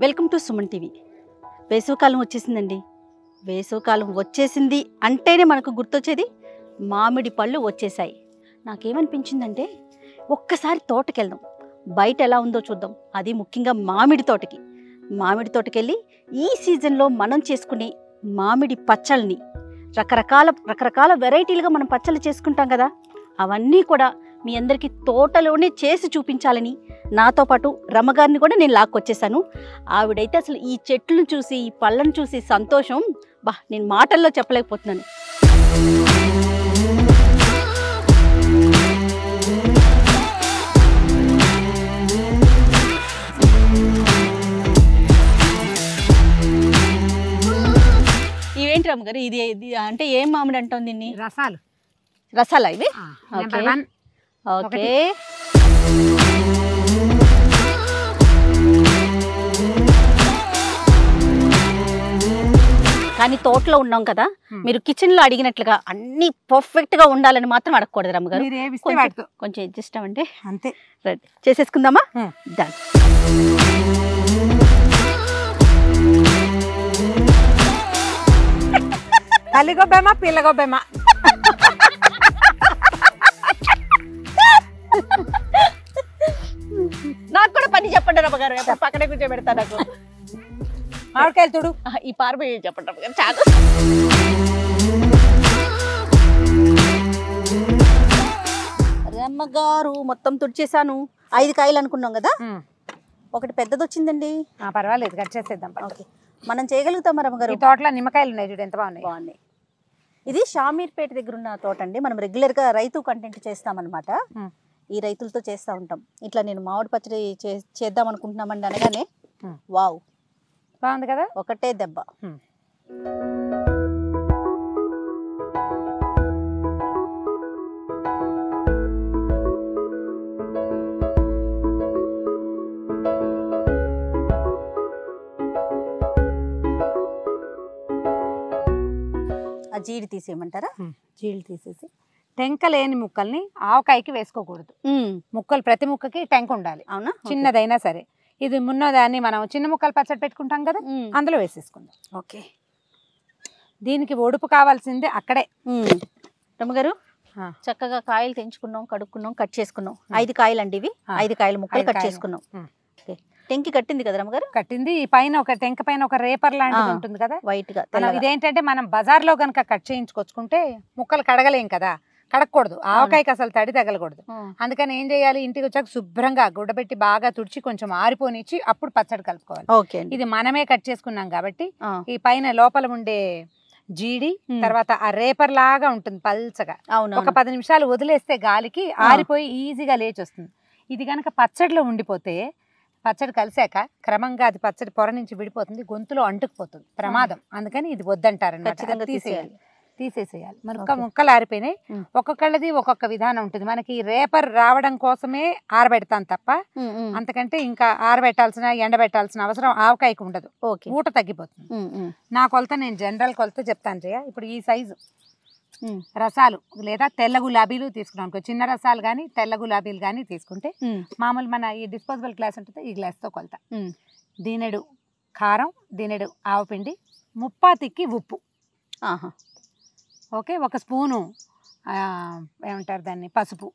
Welcome to Suman TV. వేసవికాలం వచ్చేసిందండి. వేసవికాలం వచ్చేసింది అంటేనే మనకు గుర్తొచ్చేది మామిడి పళ్ళు వచ్చేసాయి నాకేమనిపించిందంటే ఒక్కసారి తోటకెళ్దాం. బయట ఎలా ఉందో చూద్దాం. అది ముఖ్యంగా మామిడి తోటకి. మామిడి తోటకెళ్ళి ఈ సీజన్లో మనం చేసుకునే మామిడి పచ్చళ్ళని రకరకాల రకరకాల వెరైటీలుగా మనం పచ్చళ్ళు చేసుకుంటాం కదా అవన్నీ కూడా మీ అందరికీ తోటలోనే చేసి చూపించాలని. నాతో పాటు రమ్మగారిని కూడా నేను లాక్కొచ్చేసాను. ఆవిడైతే అసలు ఈ చెట్లను చూసి ఈ పళ్ళను చూసి సంతోషం. బా నేను మాటల్లో చెప్పలేకపోతున్నాను. ఇవేంటి రమ్మగారు ఇది ఇది అంటే ఏం మామిడి అంటాం దీన్ని? రసాలు. రసాలా ఇవి? Number okay. వన్ ఓకే కానీ తోటలో ఉన్నాం కదా. మీరు కిచెన్లో అడిగినట్లుగా అన్ని పర్ఫెక్ట్గా ఉండాలని మాత్రం అడగకూడదు రమ్మగారు. కొంచెం అడ్జస్ట్ అవ్వండి అంతే. రైట్ చేసేసుకుందామా. డన్ తల్లి గొబ్బెమ్మ పిల్ల గొబ్బెమ్మ. నాకు కూడా పని చెప్పండి రమ్మగారు పక్కనే కూర్చోబెడతా నాకు. మామిడికాయలు తుడు. ఆ, ఈ పారబోయి చెప్పండి రమ్మగారు చాలా. రమ్మగారు మొత్తం తుడిచేసాను ఐదు కాయలు అనుకున్నాం కదా? ఒకటి పెద్దది వచ్చిందండి. ఆ, పర్వాలేదు కట్ చేసేద్దాం. ఓకే. మనం చేయగలుగుతామా రమ్మగారు? ఈ తోటలో నిమ్మకాయలు ఉన్నాయి చూడు ఎంత బాగున్నాయి. బాగున్నాయి. ఇది షామీర్పేట దగ్గర ఉన్న తోట అండి. మనం రెగ్యులర్గా రైతు కంటెంట్ చేస్తామన్నమాట. ఈ రైతులతో చేస్తూ ఉంటాం. ఇట్లా నేను మామిడి పచ్చడి చేద్దాం అనుకుంటున్నామండి అనగానే. వావ్. బాగుంది కదా? ఒకటే దెబ్బ. ఆ. జీడి తీసేయమంటారా? జీళ్ళు తీసేసి. టెంక లేని ముక్కల్ని ఆవకాయకి వేసుకోకూడదు. ముక్కలు ప్రతి ముక్కకి టెంక ఉండాలి అవునా చిన్నదైనా సరే. ఇది మున్నదాన్ని మనం చిన్న ముక్కలు పచ్చడి పెట్టుకుంటాం కదా. అందులో వేసేసుకుందాం. ఓకే. దీనికి ఒడుపు కావాల్సిందే అక్కడే. రమ్మగారు ఆ. చక్కగా కాయలు తెంచుకున్నాం కడుక్కున్నాం కట్ చేసుకున్నాం. ఐదు కాయలు అండి ఇవి. ఐదు కాయలు ముక్కలు కట్. చేసుకున్నాం. టెంకి కట్టింది కదా రమ్మగారు? కట్టింది. ఈ పైన ఒక టెంక పైన ఒక రేపర్ లాంటిది. ఉంటుంది కదా? వైట్గా. ఇదేంటంటే మనం బజార్లో కనుక కట్ చేయించుకొచ్చుకుంటే ముక్కలు కడగలేం కదా? కడగకూడదు ఆవకాయకి అసలు తడి తగలకూడదు. అందుకని ఏం చేయాలి? ఇంటికి వచ్చాక శుభ్రంగా గుడ్డబెట్టి బాగా తుడిచి కొంచెం ఆరిపోనిచ్చి అప్పుడు పచ్చడి కలుపుకోవాలి. ఇది మనమే కట్ చేసుకున్నాం కాబట్టి. ఈ పైన లోపల ఉండే జీడి. తర్వాత ఆ రేపర్ లాగా ఉంటుంది పల్చగా. అవును ఒక పది నిమిషాలు వదిలేస్తే గాలికి ఆరిపోయి ఈజీగా లేచి వస్తుంది ఇది కనుక పచ్చడిలో ఉండిపోతే పచ్చడి కలిసాక క్రమంగా అది పచ్చడి పొర నుంచి విడిపోతుంది గొంతులో అంటుకుపోతుంది. ప్రమాదం. అందుకని ఇది తీసేయాలి. తీసేయాలి. తీసేసేయాలి. మరి Okay. ముక్కలు ఆరిపోయినాయి. ఒక్కొక్కళ్ళది ఒక్కొక్క విధానం ఉంటుంది. మనకి రేపర్ రావడం కోసమే ఆరబెడతాం తప్ప. అంతకంటే ఇంకా ఆరబెట్టాల్సిన ఎండబెట్టాల్సిన అవసరం ఆవకాయకు ఉండదు. ఓకే. ఊట తగ్గిపోతుంది. నా కొలత నేను జనరల్ కొలత చెప్తాను జయ. ఇప్పుడు ఈ సైజు. రసాలు లేదా తెల్ల గులాబీలు తీసుకున్నాం అనుకో. చిన్న రసాలు కానీ తెల్ల గులాబీలు కానీ తీసుకుంటే మామూలు మన ఈ డిస్పోజబుల్ గ్లాస్ ఉంటుంది ఈ గ్లాస్తో కొలత. దీనెడు కారం దీనెడు ఆవపిండి ముప్పాతికి ఉప్పు. ఆహా. ఓకే ఒక స్పూను ఏమంటారు దాన్ని పసుపు.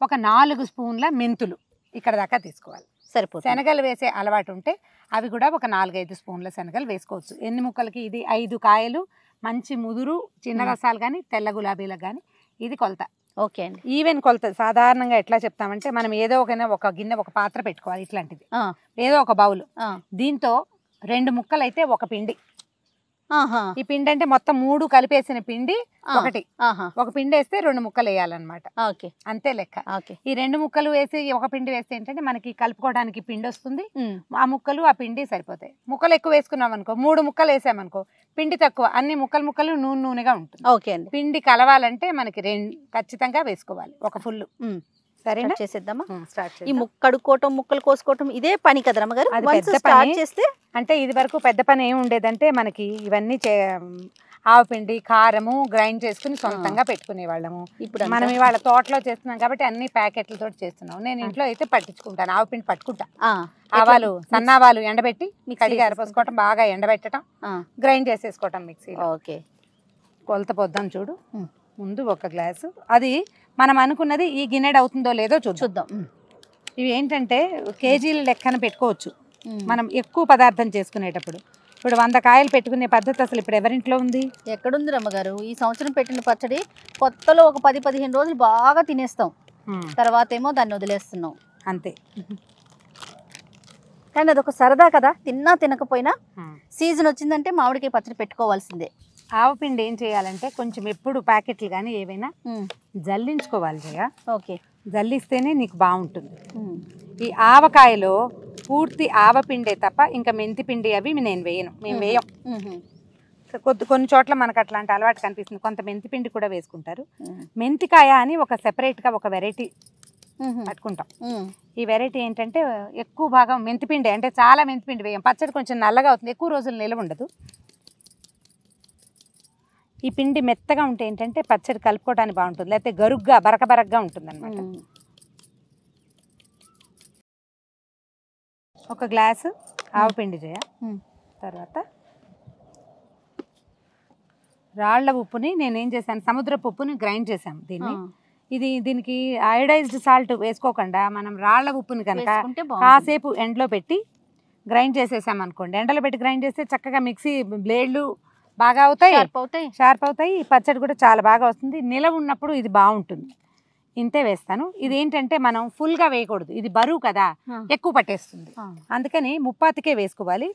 ఒక నాలుగు స్పూన్ల మెంతులు ఇక్కడ దాకా తీసుకోవాలి. సరిపోతుంది. శనగలు వేసే అలవాటు ఉంటే అవి కూడా ఒక నాలుగైదు స్పూన్ల శనగలు వేసుకోవచ్చు. ఎన్ని ముక్కలకి ఇది? ఐదు కాయలు మంచి ముదురు చిన్న. రసాలు కానీ తెల్ల గులాబీలకు కానీ ఇది కొలత. ఓకే అండి. ఈవెన్ కొలత సాధారణంగా ఎట్లా చెప్తామంటే మనం ఏదో ఒక ఒక గిన్నె ఒక పాత్ర పెట్టుకోవాలి ఇట్లాంటిది. ఏదో ఒక బౌల్. దీంతో రెండు ముక్కలు అయితే ఒక పిండి. ఈ పిండి అంటే మొత్తం మూడు కలిపేసిన పిండి ఒకటి. ఒక పిండి వేస్తే రెండు ముక్కలు వేయాలన్నమాట. ఓకే. అంతే లెక్క. ఓకే. ఈ రెండు ముక్కలు వేసి ఒక పిండి వేస్తే ఏంటంటే మనకి కలుపుకోవడానికి పిండి వస్తుంది. ఆ ముక్కలు ఆ పిండి సరిపోతాయి. ముక్కలు ఎక్కువ వేసుకున్నాం అనుకో మూడు ముక్కలు వేసామనుకో పిండి తక్కువ అన్ని ముక్కలు ముక్కలు నూనె నూనెగా ఉంటుంది. ఓకే అండి. పిండి కలవాలంటే మనకి రెండు ఖచ్చితంగా వేసుకోవాలి ఒక ఫుల్ సరేనా? చేసేద్దామా? స్టార్ట్ ఈ ముక్క కడుక్కోవటం ముక్కలు కోసుకోవటం ఇదే పని కదా రమ్మగారు స్టార్ట్ పని. చేస్తే? అంటే ఇది వరకు పెద్ద పని ఏమి ఉండేదంటే మనకి ఇవన్నీ చే ఆవపిండి కారము గ్రైండ్ చేసుకుని సొంతంగా పెట్టుకునే వాళ్ళము ఇప్పుడు మనం ఇవాళ తోటలో చేస్తున్నాం కాబట్టి అన్ని ప్యాకెట్లతో చేస్తున్నాం. నేను ఇంట్లో అయితే పట్టించుకుంటాను. ఆవపిండి పట్టుకుంటా. ఆవాలు సన్నావాలు ఎండబెట్టి మిక్సీ కడిగి అరపోసుకోవటం బాగా ఎండబెట్టడం గ్రైండ్ చేసేసుకోవటం మిక్సీలో. ఓకే. కొలత పొద్దాం చూడు. ముందు ఒక గ్లాసు. అది మనం అనుకున్నది ఈ గిన్నెడు అవుతుందో లేదో చూద్దాం. ఇవి ఏంటంటే కేజీల లెక్కన పెట్టుకోవచ్చు. మనం ఎక్కువ పదార్థం చేసుకునేటప్పుడు. ఇప్పుడు వంద కాయలు పెట్టుకునే పద్ధతి అసలు ఇప్పుడు ఎవరింట్లో ఉంది? ఎక్కడుంది రమ్మగారు ఈ సంవత్సరం పెట్టిన పచ్చడి కొత్తలో ఒక పది పదిహేను రోజులు బాగా తినేస్తాం. తర్వాత ఏమో దాన్ని వదిలేస్తున్నాం. అంతే. కానీ అదొక సరదా కదా. తిన్నా తినకపోయినా సీజన్ వచ్చిందంటే మామిడికాయ పచ్చడి పెట్టుకోవాల్సిందే. ఆవపిండి ఏం చేయాలంటే కొంచెం ఎప్పుడు ప్యాకెట్లు కానీ ఏవైనా. జల్లించుకోవాలి జయ ఓకే జల్లిస్తేనే నీకు బాగుంటుంది. ఈ ఆవకాయలో పూర్తి ఆవపిండే తప్ప ఇంకా మెంతి పిండి అవి నేను వేయను మేము వేయం. కొద్ది కొన్ని చోట్ల మనకు అట్లాంటి అలవాటు కనిపిస్తుంది కొంత మెంతి పిండి కూడా వేసుకుంటారు. మెంతికాయ అని ఒక సెపరేట్గా ఒక వెరైటీ. పట్టుకుంటాం. ఈ వెరైటీ ఏంటంటే ఎక్కువ భాగం మెంతిపిండి అంటే చాలా మెంతిపిండి వేయం పచ్చడి కొంచెం నల్లగా అవుతుంది ఎక్కువ రోజులు నిలవ ఉండదు ఈ పిండి మెత్తగా ఉంటే ఏంటంటే పచ్చడి కలుపుకోవడానికి బాగుంటుంది లేకపోతే గరుగ్గా బరక బరకగా ఉంటుంది అనమాట. ఒక గ్లాసు ఆవపిండి చేయ. తర్వాత రాళ్ళ ఉప్పుని నేను ఏం చేశాను సముద్రపు ఉప్పుని గ్రైండ్ చేశాను దీన్ని. ఇది దీనికి అయోడైజ్డ్ సాల్ట్ వేసుకోకుండా మనం రాళ్ళ ఉప్పుని కనుక. కాసేపు ఎండలో పెట్టి గ్రైండ్ చేసేసాం అనుకోండి ఎండలో పెట్టి గ్రైండ్ చేస్తే చక్కగా మిక్సీ బ్లేడ్లు బాగా అవుతాయి. షార్ప్ అవుతాయి. షార్ప్ అవుతాయి. ఈ పచ్చడి కూడా చాలా బాగా వస్తుంది. నిలవ ఉన్నప్పుడు ఇది బాగుంటుంది. ఇంతే వేస్తాను. ఇది ఏంటంటే మనం ఫుల్గా వేయకూడదు. ఇది బరువు కదా. ఎక్కువ పట్టేస్తుంది. అందుకని ముప్పాతికే వేసుకోవాలి.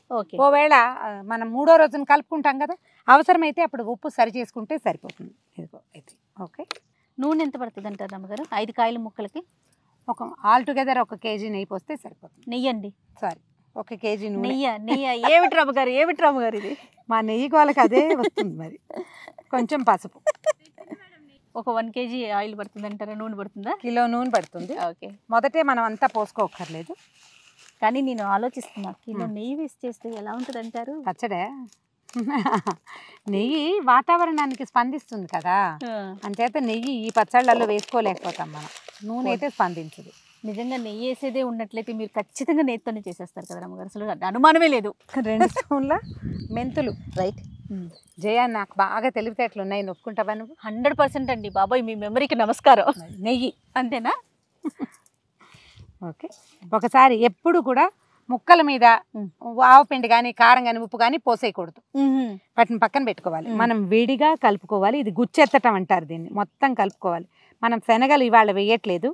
ఆ, మనం మూడో రోజున కలుపుకుంటాం కదా. అవసరమైతే అప్పుడు ఉప్పు సరి చేసుకుంటే సరిపోతుంది. ఇదిగో ఇది. ఓకే. నూనె ఎంత పడుతుంది అంటారు రమ్మగారు ఐదు కాయల ముక్కలకి? ఒక ఆల్ టుగెదర్ ఒక కేజీ నెయ్యి పోస్తే సరిపోతుంది. నెయ్యి అండి సారీ. ఒక కేజీ నూనె. నెయ్య నెయ్య. ఏమిటి రమ్మగారు ఏమిటి రమ్మగారు ఇది? మా నెయ్యి వాళ్ళకి అదే వస్తుంది మరి. కొంచెం పసుపు. ఒక వన్ కేజీ ఆయిల్ పడుతుంది అంటారా? నూనె పడుతుందా? కిలో నూనె పడుతుంది. ఓకే. మొదటే మనం అంతా పోసుకోకర్లేదు కానీ నేను ఆలోచిస్తున్నా కిలో. నెయ్యి వేసి చేస్తే ఎలా ఉంటుంది అంటారు? పచ్చడే? నెయ్యి వాతావరణానికి స్పందిస్తుంది కదా. అంచేత నెయ్యి ఈ పచ్చళ్ళల్లో వేసుకోలేకపోతాం మనం. నూనె అయితే స్పందించదు. నిజంగా నెయ్యి వేసేదే ఉన్నట్లయితే మీరు ఖచ్చితంగా నెయ్యితోనే చేసేస్తారు కదా రమ్మగారు. అసలు అనుమానమే లేదు. రెండు స్పూన్ల మెంతులు రైట్? జయ నాకు బాగా తెలివితేటలు ఉన్నాయి నొక్కుంటావా నువ్వు? హండ్రెడ్ పర్సెంట్ అండి బాబాయ్ మీ మెమరీకి నమస్కారం. నెయ్యి. అంతేనా? ఓకే. ఒకసారి ఎప్పుడు కూడా ముక్కల మీద ఉమ్. ఆవపిండి కానీ కారం కానీ ఉప్పు కానీ పోసేయకూడదు. వాటిని పక్కన పెట్టుకోవాలి. మనం విడిగా కలుపుకోవాలి. ఇది గుచ్చెత్తటం అంటారు దీన్ని. మొత్తం కలుపుకోవాలి. మనం శనగలు ఇవాళ వేయట్లేదు.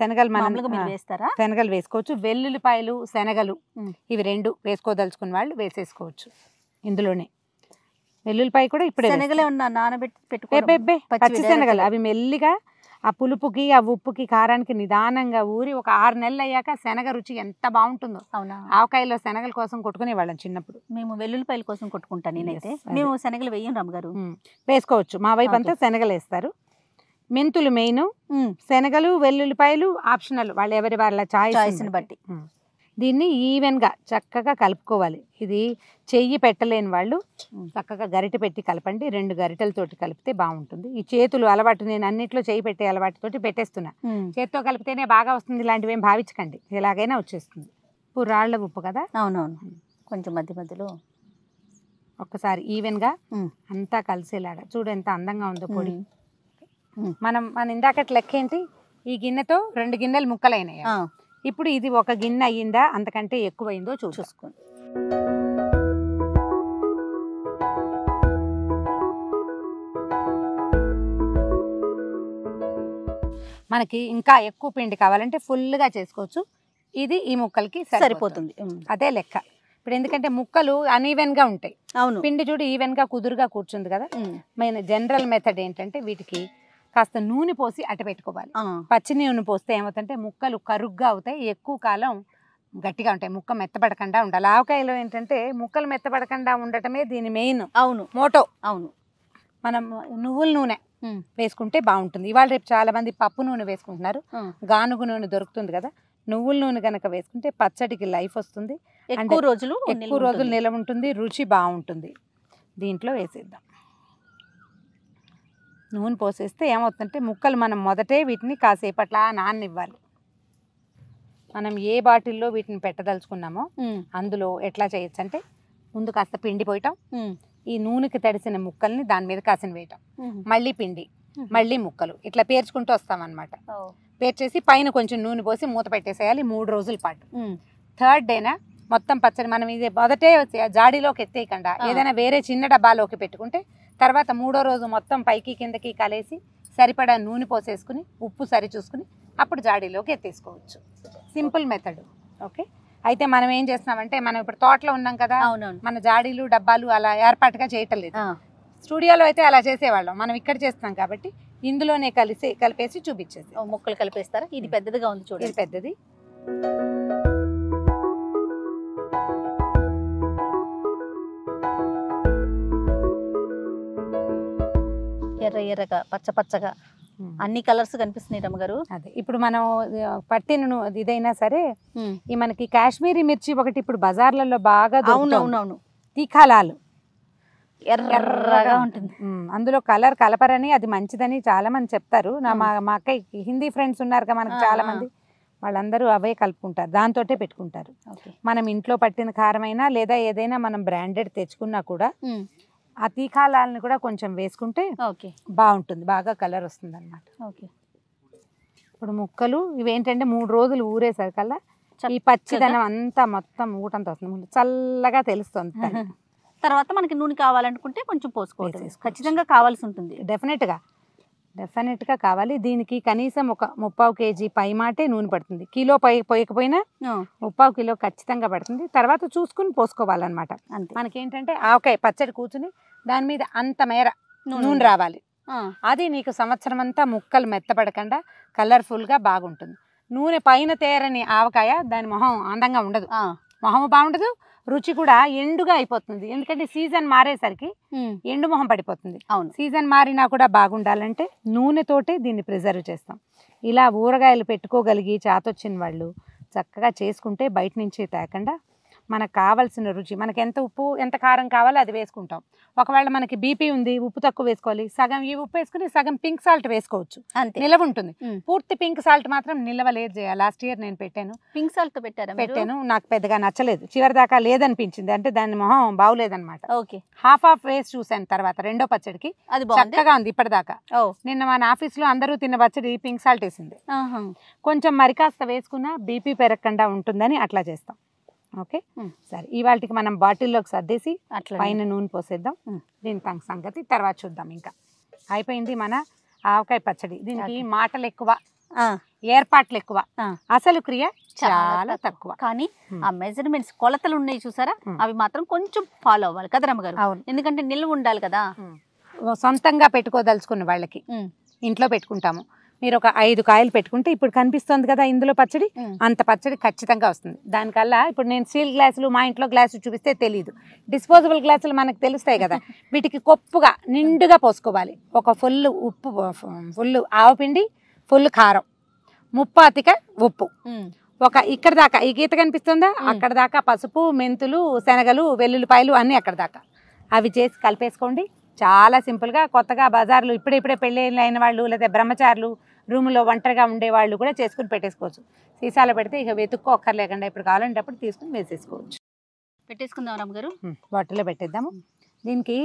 శనగలు మనం వేస్తారా? శనగలు వేసుకోవచ్చు. వెల్లుల్లిపాయలు శనగలు. ఇవి రెండు వేసుకోదలుచుకున్న వాళ్ళు వేసేసుకోవచ్చు ఇందులోనే. వెల్లుల్లిపాయ కూడా ఇప్పుడే శనగలు ఏమన్నా నానబెట్టి పచ్చి శనగలు. అవి మెల్లిగా ఆ పులుపుకి ఆ ఉప్పుకి కారానికి నిదానంగా ఊరి ఒక ఆరు నెలలు అయ్యాక శనగ రుచి ఎంత బాగుంటుందో. అవునా? ఆవకాయలో శనగల కోసం కొట్టుకునే వాళ్ళం చిన్నప్పుడు. మేము వెల్లుల్లిపాయల కోసం కొట్టుకుంటాను నేనైతే. మేము శనగలు వేయం రమ్మగారు ఉమ్. వేసుకోవచ్చు. మా వైపు అంతా శనగలు వేస్తారు. మెంతులు మెయిన్ శనగలు వెల్లుల్లిపాయలు ఆప్షనల్. వాళ్ళు ఎవరి వాళ్ళ చాయిస్ చాయిస్ని బట్టి. దీన్ని ఈవెన్గా చక్కగా కలుపుకోవాలి. ఇది చెయ్యి పెట్టలేని వాళ్ళు. చక్కగా గరిటె పెట్టి కలపండి. రెండు గరిటెలతోటి కలిపితే బాగుంటుంది. ఈ చేతులు అలవాటు నేను అన్నిట్లో చేయి పెట్టే అలవాటుతోటి పెట్టేస్తున్నా. చేత్తో కలిపితేనే బాగా వస్తుంది. ఇలాంటివి ఏం భావించకండి. ఎలాగైనా వచ్చేస్తుంది. ఉప్పు రాళ్ళ ఉప్పు కదా? అవునవును. కొంచెం మధ్య మధ్యలో. ఒక్కసారి ఈవెన్గా. అంతా కలిసేలాగా. చూడు ఎంత అందంగా ఉందో పొడి. మనం మన ఇందాకటి లెక్క ఏంటి ఈ గిన్నెతో రెండు గిన్నెలు ముక్కలైనాయి? ఇప్పుడు ఇది ఒక గిన్నె అయ్యిందా? అంతకంటే ఎక్కువైందో చూసు చూసుకోండి మనకి ఇంకా ఎక్కువ పిండి కావాలంటే ఫుల్గా చేసుకోవచ్చు. ఇది ఈ ముక్కలకి సరిపోతుంది. అదే లెక్క. ఇప్పుడు ఎందుకంటే ముక్కలు అన్ఈవెన్గా ఉంటాయి. అవును. పిండి చూడు ఈవెన్గా కుదురుగా కూర్చుంది కదా. మెయిన్ జనరల్ మెథడ్ ఏంటంటే వీటికి కాస్త నూనె పోసి అట్ట పెట్టుకోవాలి. పచ్చి నూనె పోస్తే ఏమవుతుంటే ముక్కలు కరుగ్గా అవుతాయి. ఎక్కువ కాలం గట్టిగా ఉంటాయి. ముక్క మెత్తపడకుండా ఉండాలి. ఆవకాయలో ఏంటంటే ముక్కలు మెత్తపడకుండా ఉండటమే దీని మెయిన్ అవును. మోటో. అవును. మనం నువ్వుల నూనె. వేసుకుంటే బాగుంటుంది. ఇవాళ రేపు చాలా మంది పప్పు నూనె వేసుకుంటున్నారు. గానుగు నూనె దొరుకుతుంది కదా. నువ్వుల నూనె కనుక వేసుకుంటే పచ్చడికి లైఫ్ వస్తుంది. ఎక్కువ రోజులు ఎక్కువ రోజులు నిలవ ఉంటుంది. రుచి బాగుంటుంది. దీంట్లో వేసేద్దాం. నూనె పోసేస్తే ఏమవుతుందంటే ముక్కలు మనం మొదటే వీటిని కాసేపట్లా నాననివ్వాలి. మనం ఏ బాటిల్లో వీటిని పెట్టదలుచుకున్నామో అందులో ఎట్లా చేయొచ్చు అంటే ముందు కాస్త పిండి పోయటం ఈ నూనెకి తడిసిన ముక్కల్ని దాని మీద కాసిన వేయటం. మళ్ళీ పిండి. మళ్ళీ ముక్కలు ఇట్లా పేర్చుకుంటూ వస్తామన్నమాట. పేర్చేసి పైన కొంచెం నూనె పోసి మూత పెట్టేసేయాలి మూడు రోజుల పాటు. థర్డ్ డేనా మొత్తం పచ్చడి మనం ఇది మొదటే వచ్చి- జాడీలోకి ఎత్తేయకుండా. ఏదైనా వేరే చిన్న డబ్బాలోకి పెట్టుకుంటే తర్వాత మూడో రోజు మొత్తం పైకి కిందకి కలిసి సరిపడా నూనె పోసేసుకుని ఉప్పు సరి చూసుకుని అప్పుడు జాడీలోకి ఎత్తేసుకోవచ్చు. సింపుల్ మెథడ్ ఓకే అయితే మనం ఏం చేస్తున్నామంటే మనం ఇప్పుడు తోటలో ఉన్నాం కదా అవునవును. మన జాడీలు డబ్బాలు అలా ఏర్పాటుగా చేయటం లేదు. స్టూడియోలో అయితే అలా చేసేవాళ్ళం. మనం ఇక్కడ చేస్తున్నాం కాబట్టి ఇందులోనే కలిసి కలిపేసి చూపించేది ఓ, ముక్కలు కలిపేస్తారా? ఇది పెద్దదిగా ఉంది ఇది చూడండి. పెద్దది. ఎర్ర ఎర్రగా పచ్చ పచ్చగా. అన్ని కలర్స్ కనిపిస్తున్నాయి రమ్మగారు. అదే. ఇప్పుడు మనం పట్టిన ఇదైనా సరే ఈ మనకి కాశ్మీరీ మిర్చి ఒకటి ఇప్పుడు బజార్లలో బాగా అవును దొరుకుతోంది. అవునవును తీఖాలాలు ఎర్రగా ఉంటుంది. అందులో కలర్ కలపరని అది మంచిదని చాలా మంది చెప్తారు. నా మా మా అక్క హిందీ ఫ్రెండ్స్ ఉన్నారు కదా మనకి చాలా. మంది వాళ్ళందరూ అవే కలుపుకుంటారు. దాంతోటే పెట్టుకుంటారు. మనం ఇంట్లో పట్టిన కారమైనా లేదా ఏదైనా మనం బ్రాండెడ్ తెచ్చుకున్నా కూడా ఆ తీఖాలాలని కూడా కొంచెం వేసుకుంటే ఓకే. బాగుంటుంది. బాగా కలర్ వస్తుంది అనమాట ఓకే. ఇప్పుడు ముక్కలు ఇవేంటంటే మూడు రోజులు ఊరేసరికల్లా ఈ పచ్చిదనం అంతా మొత్తం ఊటంత వస్తుంది. చల్లగా తెలుస్తుంది. తర్వాత మనకి నూనె కావాలనుకుంటే కొంచెం వేసేసుకోవచ్చు. ఖచ్చితంగా కావాల్సి ఉంటుంది. డెఫినెట్గా డెఫినెట్గా కావాలి. దీనికి కనీసం ఒక ముప్పావు కేజీ పై మాటే నూనె పడుతుంది. కిలో పై పోయకపోయినా ముప్పావు కిలో ఖచ్చితంగా పడుతుంది. తర్వాత చూసుకుని పోసుకోవాలన్నమాట. అంతే. మనకేంటంటే ఆవకాయ పచ్చడి కూర్చుని దాని మీద అంత మేర నూనె రావాలి. అది నీకు సంవత్సరం అంతా ముక్కలు మెత్తపడకుండా కలర్ఫుల్గా బాగుంటుంది. నూనె పైన తేరని ఆవకాయ దాని మొహం అందంగా ఉండదు. మొహం బాగుండదు రుచి కూడా ఎండుగా అయిపోతుంది. ఎందుకంటే సీజన్ మారేసరికి ఎండు మొహం పడిపోతుంది. అవును. సీజన్ మారినా కూడా బాగుండాలంటే నూనెతోటే దీన్ని ప్రిజర్వ్ చేస్తాం. ఇలా ఊరగాయలు పెట్టుకోగలిగి చాతొచ్చిన వాళ్ళు చక్కగా చేసుకుంటే బయట నుంచి తేకుండా మనకు కావాల్సిన రుచి మనకి ఎంత ఉప్పు ఎంత కారం కావాలో అది వేసుకుంటాం. ఒకవేళ మనకి బీపీ ఉంది ఉప్పు తక్కువ వేసుకోవాలి సగం ఈ ఉప్పు వేసుకుని సగం పింక్ సాల్ట్ వేసుకోవచ్చు. అంతే. నిలవ ఉంటుంది. పూర్తి పింక్ సాల్ట్ మాత్రం నిలవ లేదు చేయాలి లాస్ట్ ఇయర్ నేను పెట్టాను. పింక్ సాల్ట్ మీరు? పెట్టాను నాకు పెద్దగా నచ్చలేదు. చివరి దాకా లేదనిపించింది అంటే దాని మొహం బాగులేదన్నమాట. ఓకే. హాఫ్ ఆఫ్ వేసి చూశాను తర్వాత రెండో పచ్చడికి. అది చక్కగా ఉంది ఇప్పటిదాకా. నిన్న మన ఆఫీస్లో అందరూ తిన్న పచ్చడి పింక్ సాల్ట్ వేసింది. కొంచెం మరి కాస్త వేసుకున్నా బీపీ పెరగకుండా ఉంటుందని అట్లా చేస్తాం. ఓకే. సరే ఇవాళకి మనం బాటిల్లోకి సర్దేసి అట్లా పైన నూనె పోసేద్దాం. దీని తన సంగతి తర్వాత చూద్దాం ఇంకా. అయిపోయింది మన ఆవకాయ పచ్చడి. దీనికి. మాటలు ఎక్కువ ఏర్పాట్లు ఎక్కువ. అసలు క్రియ చాలా తక్కువ. కానీ. ఆ మెజర్మెంట్స్ కొలతలు ఉన్నాయి చూసారా. అవి మాత్రం కొంచెం ఫాలో అవ్వాలి. కదా రమ్మగారు అవును. ఎందుకంటే నిల్వ ఉండాలి కదా. సొంతంగా పెట్టుకోదలుచుకున్న వాళ్ళకి ఇంట్లో పెట్టుకుంటాము. మీరు ఒక ఐదు కాయలు పెట్టుకుంటే ఇప్పుడు కనిపిస్తుంది కదా ఇందులో పచ్చడి. అంత పచ్చడి ఖచ్చితంగా వస్తుంది. దానికల్లా ఇప్పుడు నేను స్టీల్ గ్లాసులు మా ఇంట్లో గ్లాసు చూపిస్తే తెలియదు డిస్పోజబుల్ గ్లాసులు మనకు తెలుస్తాయి కదా. వీటికి కొప్పుగా నిండుగా పోసుకోవాలి. ఒక ఫుల్ ఉప్పు ఫుల్ ఆవపిండి ఫుల్ కారం ముప్పాతిక ఉప్పు. ఒక ఇక్కడ దాకా ఈ గీత కనిపిస్తుందా? అక్కడ దాకా పసుపు మెంతులు శనగలు వెల్లుల్లిపాయలు అన్నీ అక్కడ దాకా. అవి చేసి కలిపేసుకోండి. చాలా సింపుల్గా కొత్తగా బజార్లు ఇప్పుడిప్పుడే పెళ్ళి అయిన వాళ్ళు లేదా బ్రహ్మచారులు రూమ్లో ఒంటరిగా ఉండే వాళ్ళు కూడా చేసుకుని పెట్టేసుకోవచ్చు. సీసాలో పెడితే ఇక వెతుక్కోక్కర్ లేకుండా ఇప్పుడు కావాలంటే అప్పుడు తీసుకుని వేసేసుకోవచ్చు. పెట్టేసుకుందాం రమ్మగారు బాటిల్లో పెట్టేద్దాము. దీనికి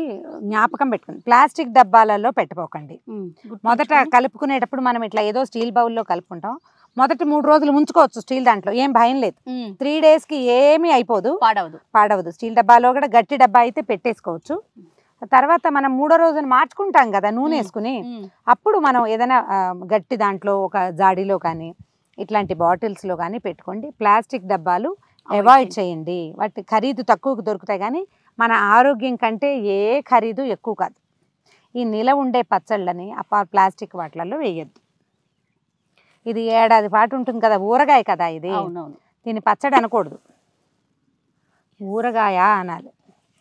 జ్ఞాపకం పెట్టుకుని ప్లాస్టిక్ డబ్బాలలో పెట్టబోకండి. ఉమ్, మొదట కలుపుకునేటప్పుడు మనం ఇట్లా ఏదో స్టీల్ బౌల్లో కలుపుకుంటాం. మొదటి మూడు రోజులు ఉంచుకోవచ్చు స్టీల్ దాంట్లో. ఏం భయం లేదు. త్రీ డేస్కి ఏమీ అయిపోదు. పాడవదు. పాడవదు. స్టీల్ డబ్బాలో కూడా గట్టి డబ్బా అయితే పెట్టేసుకోవచ్చు. తర్వాత మనం మూడో రోజున మార్చుకుంటాం కదా నూనె. వేసుకుని. అప్పుడు మనం ఏదైనా గట్టి దాంట్లో ఒక జాడీలో కానీ ఇట్లాంటి బాటిల్స్లో కానీ పెట్టుకోండి. ప్లాస్టిక్ డబ్బాలు అవాయిడ్ చేయండి. వాటి ఖరీదు తక్కువకు దొరుకుతాయి కానీ మన ఆరోగ్యం కంటే ఏ ఖరీదు ఎక్కువ కాదు. ఈ నిల ఉండే పచ్చళ్ళని ఆ ప్లాస్టిక్ వాటిలలో వేయద్దు. ఇది ఏడాది పాటు ఉంటుంది కదా ఊరగాయ కదా ఇది. దీన్ని పచ్చడి అనకూడదు. ఊరగాయ అనాలి.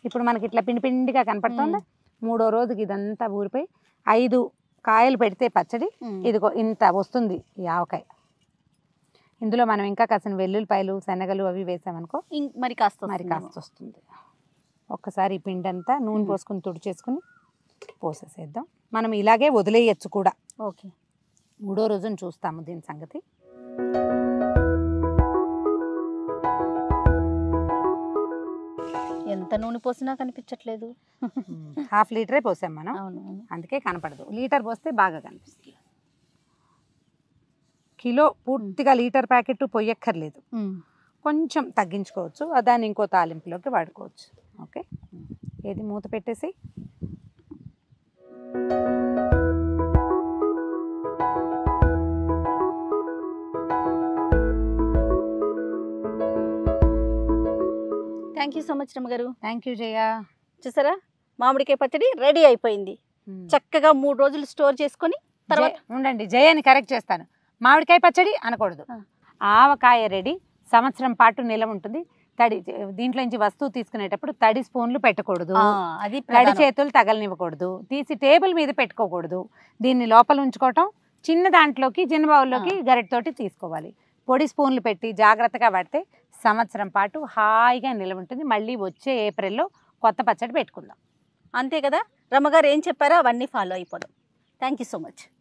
ఇప్పుడు మనకి ఇట్లా పిండి పిండిగా కనపడుతుందా. మూడో రోజుకి ఇదంతా ఊరిపోయి ఐదు కాయలు పెడితే పచ్చడి. ఇదిగో ఇంత వస్తుంది ఈ ఆవకాయ. ఇందులో మనం ఇంకా కాసిన వెల్లుల్లిపాయలు శనగలు అవి వేసామనుకో ఇం- మరి కాస్త మరి. కాస్త వస్తుంది. ఒక్కసారి ఈ పిండి అంతా నూనె. పోసుకుని తుడిచేసుకుని పోసేసేద్దాం. మనం ఇలాగే వదిలేయచ్చు కూడా. ఓకే. మూడో రోజున చూస్తాము దీని సంగతి. ఎంత నూనె పోసినా కనిపించట్లేదు. హాఫ్ లీటరే పోసాం మనం. అవును. అందుకే కనపడదు. లీటర్ పోస్తే బాగా కనిపిస్తుంది. కిలో పూర్తిగా లీటర్ ప్యాకెట్ పొయ్యక్కర్లేదు. కొంచెం తగ్గించుకోవచ్చు. దాన్ని ఇంకో తాలింపులోకి వాడుకోవచ్చు. ఓకే? ఏది? మూత పెట్టేసి. థ్యాంక్ యూ సో మచ్ రమ్మగారు థ్యాంక్ యూ జయ చూసారా? మామిడికాయ పచ్చడి రెడీ అయిపోయింది. చక్కగా మూడు రోజులు స్టోర్ చేసుకొని తర్వాత జయ- ఉండండి జయని కరెక్ట్ చేస్తాను. మామిడికాయ పచ్చడి అనకూడదు. ఆవకాయ రెడీ సంవత్సరం పాటు నిలవ ఉంటుంది. తడి దీంట్లో నుంచి వస్తువు తీసుకునేటప్పుడు తడి స్పూన్లు పెట్టకూడదు. అది తడి. చేతులు తగలనివ్వకూడదు. తీసి టేబుల్ మీద పెట్టుకోకూడదు. దీన్ని లోపల ఉంచుకోవటం చిన్న దాంట్లోకి చిన్న బౌల్లోకి గరిటతోటి తీసుకోవాలి. పొడి స్పూన్లు పెట్టి జాగ్రత్తగా పడితే సంవత్సరం పాటు హాయిగా నిలవ ఉంటుంది మళ్ళీ వచ్చే ఏప్రిల్లో కొత్త పచ్చడి పెట్టుకుందాం. అంతే కదా? రమ్మగారు ఏం చెప్పారో అవన్నీ ఫాలో అయిపోదాం. Thank you so much.